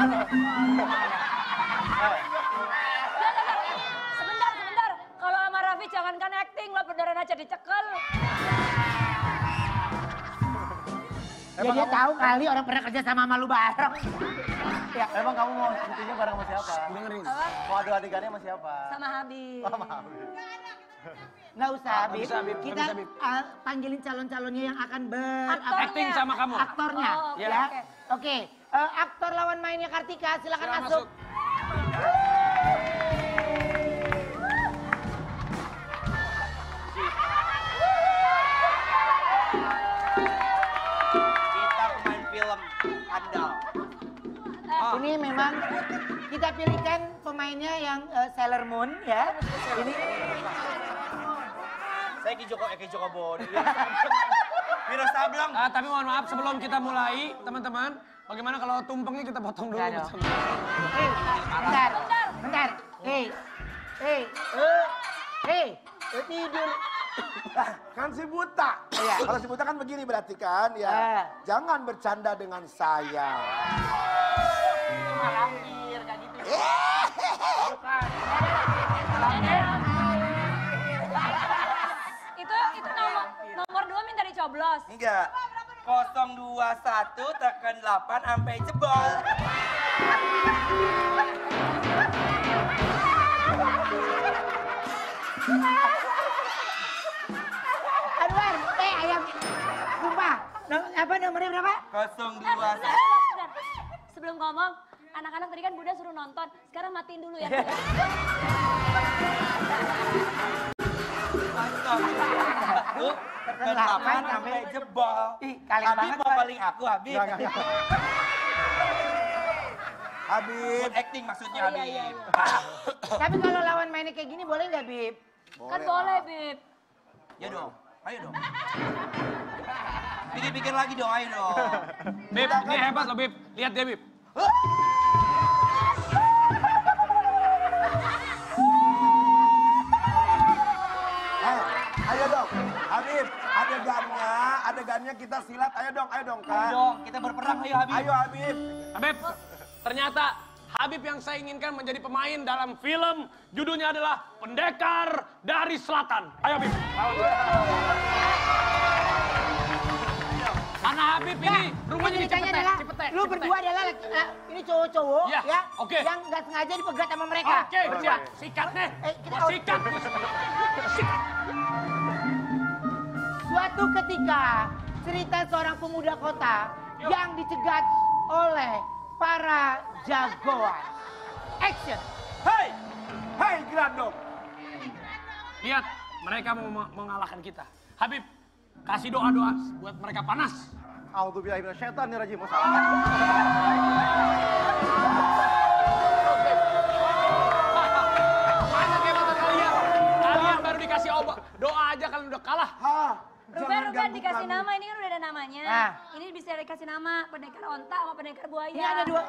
Sebentar, sebentar. Kalau sama Raffi jangankan acting, lo beneran aja dicekel. Ya dia tahu kali orang pernah kerja sama sama lu bareng. Ya, emang kamu mau syutingnya bareng sama siapa? Dengerin. Apa? Mau adu adegannya sama siapa? Sama Habib. Oh, maaf. Nggak usah, Ah, Bib. bisa, Bib. Kita bisa, Bib. uh, panggilin calon-calonnya yang akan ber... Aktornya. Acting sama kamu. Aktornya, Oh, oke, ya. oke. Oke, eh, aktor lawan mainnya Kartika, silakan Silakan masuk. masuk. Kita pemain film andal. Ah. Ini memang kita pilihkan pemainnya yang eh, Sailor Moon, ya. Ini Saya Ki Joko, eh Ki Joko Bodo. Wiro Sableng. Ah, tapi mohon maaf sebelum kita mulai, teman-teman, bagaimana kalau tumpengnya kita potong dulu? Hei, bentar, bentar. Hei, hei, eh, hei, eh, tidur. Kan si buta. Iya. Kalau si buta kan begini berarti kan ya. Eh. Jangan bercanda dengan saya. Malampir, kayak gitu. Itu dicoblos. Enggak. 021 tekan 8 sampai jebol. Anwar, eh ayam. Sumpah, apa nomornya berapa? 021. Bentar, bentar. Sebelum ngomong, anak-anak tadi kan Bunda suruh nonton. Sekarang matiin dulu ya. Satu, 8 sampai jebol. Ih, kali Habib banget, mau paling aku, Habib. Enggak, enggak, Habib. Good acting maksudnya, Oh, iya, iya, Habib. Tapi kalau lawan mainnya kayak gini boleh nggak, Bib? Kan boleh, Bib. Ya dong, ayo dong. Pikir-pikir lagi dong, ayo dong. Bib, ini hebat loh Bib. Lihat dia Bib. Adegannya kita silat. Ayo dong, ayo dong, Ayo Kak. dong, kita berperang, ayo Habib. Ayo Habib. Habib, ternyata Habib yang saya inginkan menjadi pemain dalam film judulnya adalah Pendekar dari Selatan. Ayo Habib, lawan. Karena Habib ini rumahnya di Cipete, adalah Cipete, lu Cipete. berdua adalah eh, ini cowok-cowok Iya, ya, oke. yang nggak sengaja dipegat sama mereka. Oke, siap. Sikat nih. Eh, kita- Gua sikat. Sikat. Suatu ketika cerita seorang pemuda kota yang dicegat oleh para jagoan. Action. Hei, hei Grandong. Lihat, mereka mau mengalahkan kita. Habib, kasih doa-doa buat mereka panas. A'udzubillahi minasyaitonir rajim. Ganggu dikasih kami. nama, ini kan udah ada namanya. Ah. Ini bisa dikasih nama pendekar onta sama pendekar buaya. Ini ada dua.